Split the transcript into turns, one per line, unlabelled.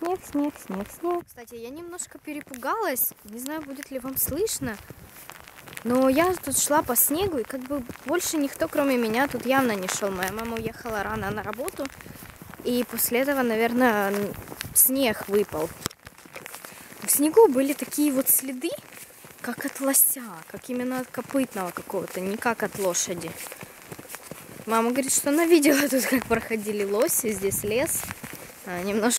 снег, снег, снег, снег. Кстати, я немножко перепугалась. Не знаю, будет ли вам слышно. Но я тут шла по снегу, и как бы больше никто, кроме меня, тут явно не шел. Моя мама уехала рано на работу. И после этого, наверное, снег выпал. В снегу были такие вот следы, как от лося, как именно от копытного какого-то, не как от лошади. Мама говорит, что она видела тут, как проходили лоси, здесь лес. Немножко